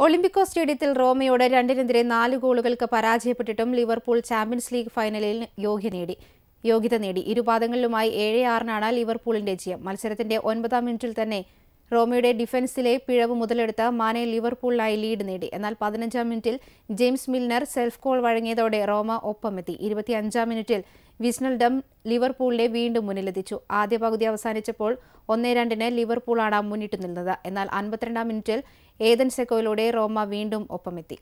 ഒളിമ്പിക്കോ സ്റ്റേഡിയത്തിൽ റോമയോട് രണ്ടിനെതിരെ നാല് ഗോളുകൾക്ക് പരാജയപ്പെട്ടിട്ടും ലിവർപൂൾ ചാമ്പ്യൻസ് ലീഗ് ഫൈനലിൽ യോഗ്യ നേടി. യോഗ്യത നേടി. ഇരുപാദങ്ങളിലുമായി ഏഴ് ആറിനാണ് ലിവർപൂളിന്റെ ജയം മത്സരത്തിന്റെ ഒൻപതാം മിനിറ്റിൽ തന്നെ റോമയുടെ ഡിഫൻസിലെ പിഴവ് മുതലെടുത്ത മാനെ ലിവർപൂളിനായി ലീഡ് നേടി. എന്നാൽ പതിനഞ്ചാം മിനിറ്റിൽ ജെയിംസ് മിൽനർ സെൽഫ് കോൾ വഴങ്ങിയതോടെ റോമ ഒപ്പമെത്തി. ഇരുപത്തിയഞ്ചാം മിനിറ്റിൽ വിസ്നൽഡം ലിവർപൂളിനെ വീണ്ടും മുന്നിലെത്തിച്ചു. ആദ്യ പകുതി അവസാനിച്ചപ്പോൾ ഒന്നേ രണ്ടിന് ലിവർപൂളാണ് മുന്നിട്ട് നിന്നത്. എന്നാൽ അൻപത്തിരണ്ടാം മിനിറ്റിൽ ഏതൻ സെക്കോയിലൂടെ റോമ വീണ്ടും ഒപ്പമെത്തി.